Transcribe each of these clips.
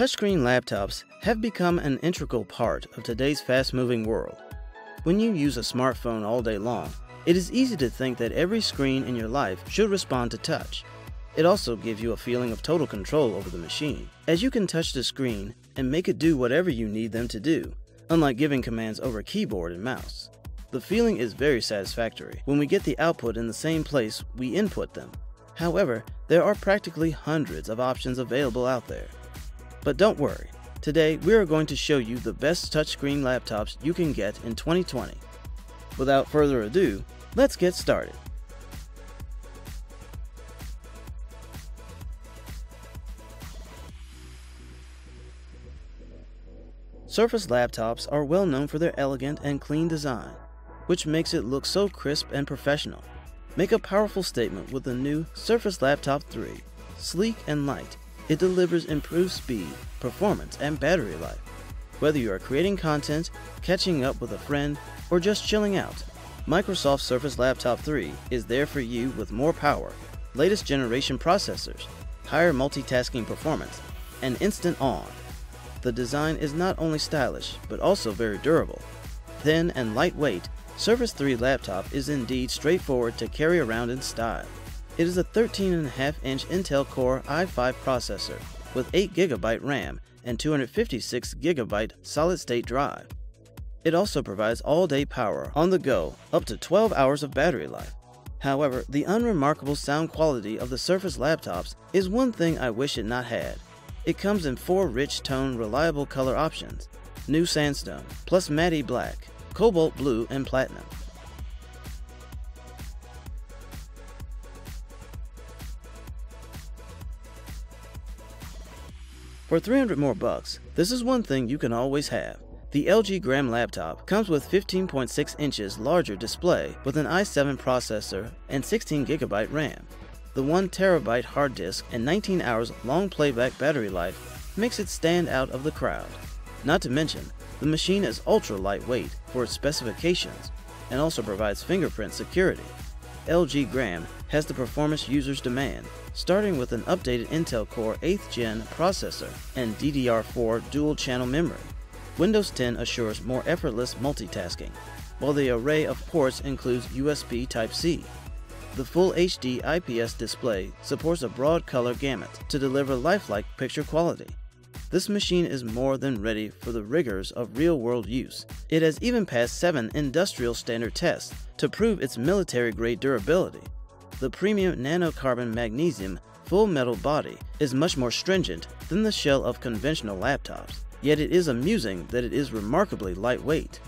Touchscreen laptops have become an integral part of today's fast moving world. When you use a smartphone all day long, it is easy to think that every screen in your life should respond to touch. It also gives you a feeling of total control over the machine, as you can touch the screen and make it do whatever you need them to do, unlike giving commands over keyboard and mouse. The feeling is very satisfactory when we get the output in the same place we input them. However, there are practically hundreds of options available out there. But don't worry, today we are going to show you the best touchscreen laptops you can get in 2020. Without further ado, let's get started. Surface laptops are well known for their elegant and clean design, which makes it look so crisp and professional. Make a powerful statement with the new Surface Laptop 3. Sleek and light, it delivers improved speed, performance, and battery life. Whether you are creating content, catching up with a friend, or just chilling out, Microsoft Surface Laptop 3 is there for you with more power, latest generation processors, higher multitasking performance, and instant on. The design is not only stylish, but also very durable. Thin and lightweight, Surface 3 laptop is indeed straightforward to carry around in style. It is a 13.5 inch Intel Core i5 processor with 8GB RAM and 256GB solid state drive. It also provides all day power on the go, up to 12 hours of battery life. However, the unremarkable sound quality of the Surface laptops is one thing I wish it not had. It comes in four rich tone, reliable color options new sandstone, plus matte black, cobalt blue, and platinum. For 300 more bucks, this is one thing you can always have. The LG Gram laptop comes with 15.6 inches larger display with an i7 processor and 16GB RAM. The 1TB hard disk and 19 hours long playback battery life makes it stand out of the crowd. Not to mention, the machine is ultra lightweight for its specifications and also provides fingerprint security. LG Gram has the performance users demand, starting with an updated Intel Core 8th Gen processor and DDR4 dual channel memory. Windows 10 assures more effortless multitasking, while the array of ports includes USB Type-C. The full HD IPS display supports a broad color gamut to deliver lifelike picture quality. This machine is more than ready for the rigors of real-world use. It has even passed seven industrial standard tests to prove its military-grade durability. The premium nanocarbon magnesium full metal body is much more stringent than the shell of conventional laptops, yet it is amusing that it is remarkably lightweight.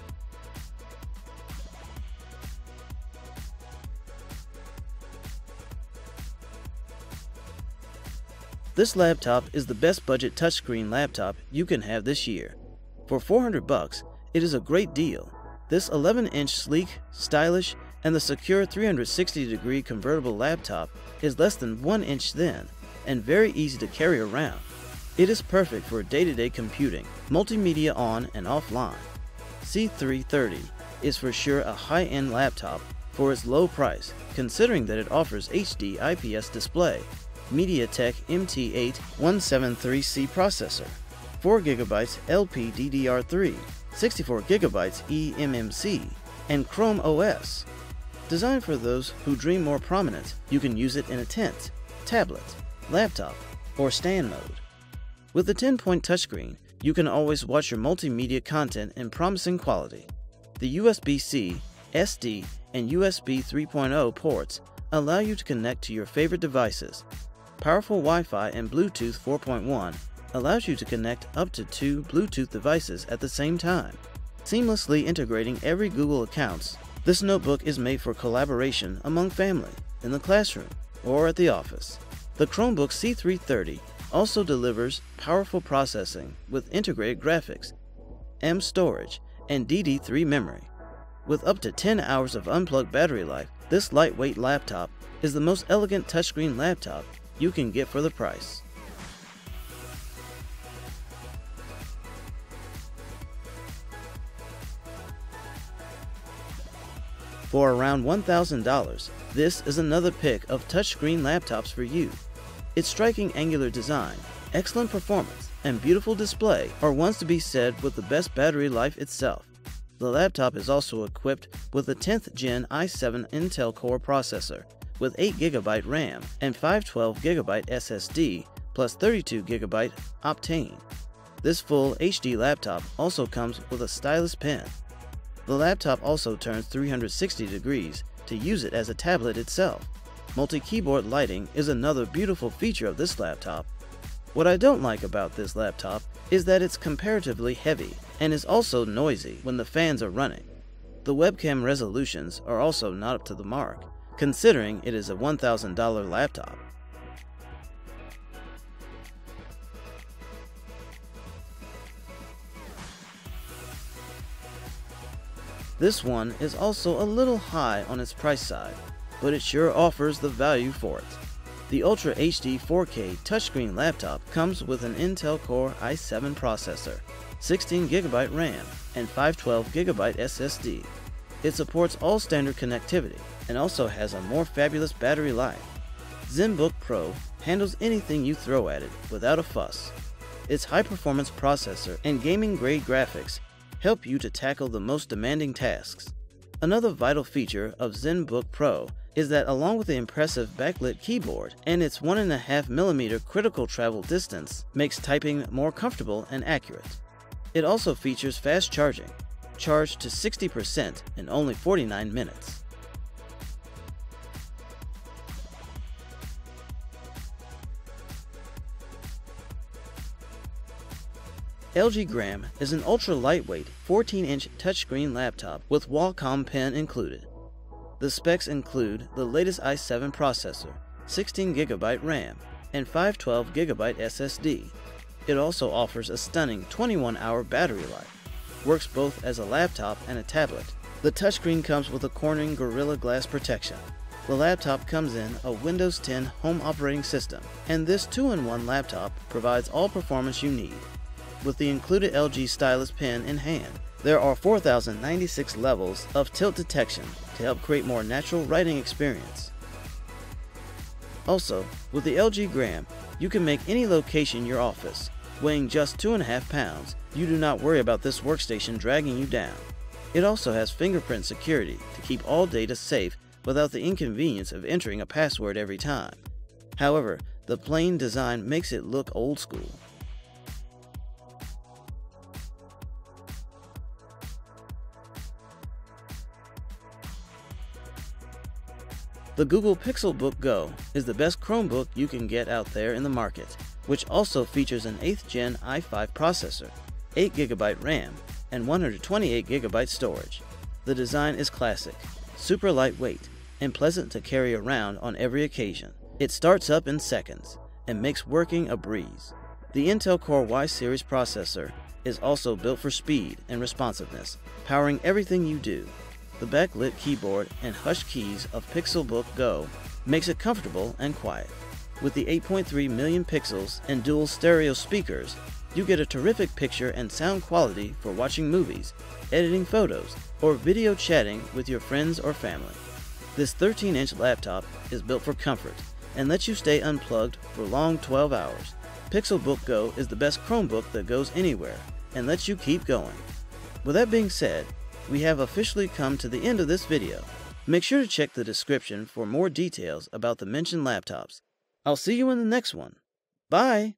This laptop is the best budget touchscreen laptop you can have this year. For 400 bucks, it is a great deal. This 11-inch sleek, stylish, and the secure 360 degree convertible laptop is less than 1 inch thin and very easy to carry around. It is perfect for day-to-day -day computing, multimedia on and offline. C330 is for sure a high-end laptop for its low price, considering that it offers HD IPS display MediaTek MT8 173C processor, 4GB LPDDR3, 64GB eMMC, and Chrome OS. Designed for those who dream more prominent, you can use it in a tent, tablet, laptop, or stand mode. With the 10-point touchscreen, you can always watch your multimedia content in promising quality. The USB-C, SD, and USB 3.0 ports allow you to connect to your favorite devices Powerful Wi-Fi and Bluetooth 4.1 allows you to connect up to two Bluetooth devices at the same time, seamlessly integrating every Google accounts. This notebook is made for collaboration among family, in the classroom, or at the office. The Chromebook C330 also delivers powerful processing with integrated graphics, M storage, and DD3 memory. With up to 10 hours of unplugged battery life, this lightweight laptop is the most elegant touchscreen laptop you can get for the price. For around $1,000, this is another pick of touchscreen laptops for you. Its striking angular design, excellent performance, and beautiful display are ones to be said with the best battery life itself. The laptop is also equipped with a 10th gen i7 Intel Core processor with 8GB RAM and 512GB SSD plus 32GB Optane. This full HD laptop also comes with a stylus pen. The laptop also turns 360 degrees to use it as a tablet itself. Multi-keyboard lighting is another beautiful feature of this laptop. What I don't like about this laptop is that it's comparatively heavy and is also noisy when the fans are running. The webcam resolutions are also not up to the mark, considering it is a $1,000 laptop. This one is also a little high on its price side, but it sure offers the value for it. The Ultra HD 4K touchscreen laptop comes with an Intel Core i7 processor, 16GB RAM, and 512GB SSD. It supports all standard connectivity and also has a more fabulous battery life. ZenBook Pro handles anything you throw at it without a fuss. Its high performance processor and gaming grade graphics help you to tackle the most demanding tasks. Another vital feature of ZenBook Pro is that along with the impressive backlit keyboard and its 1.5mm critical travel distance makes typing more comfortable and accurate. It also features fast charging, charged to 60% in only 49 minutes. LG Gram is an ultra lightweight 14 inch touchscreen laptop with Wacom pen included. The specs include the latest i7 processor, 16GB RAM, and 512GB SSD. It also offers a stunning 21 hour battery life. Works both as a laptop and a tablet. The touchscreen comes with a Corning Gorilla Glass protection. The laptop comes in a Windows 10 home operating system, and this 2 in 1 laptop provides all performance you need with the included LG stylus pen in hand. There are 4,096 levels of tilt detection to help create more natural writing experience. Also, with the LG Gram, you can make any location your office. Weighing just 2.5 pounds, you do not worry about this workstation dragging you down. It also has fingerprint security to keep all data safe without the inconvenience of entering a password every time. However, the plain design makes it look old school. The Google Pixelbook Go is the best Chromebook you can get out there in the market, which also features an 8th gen i5 processor, 8GB RAM, and 128GB storage. The design is classic, super lightweight, and pleasant to carry around on every occasion. It starts up in seconds and makes working a breeze. The Intel Core Y series processor is also built for speed and responsiveness, powering everything you do the backlit keyboard and hush keys of Pixelbook Go makes it comfortable and quiet. With the 8.3 million pixels and dual stereo speakers, you get a terrific picture and sound quality for watching movies, editing photos, or video chatting with your friends or family. This 13 inch laptop is built for comfort and lets you stay unplugged for long 12 hours. Pixelbook Go is the best Chromebook that goes anywhere and lets you keep going. With that being said, we have officially come to the end of this video. Make sure to check the description for more details about the mentioned laptops. I'll see you in the next one. Bye!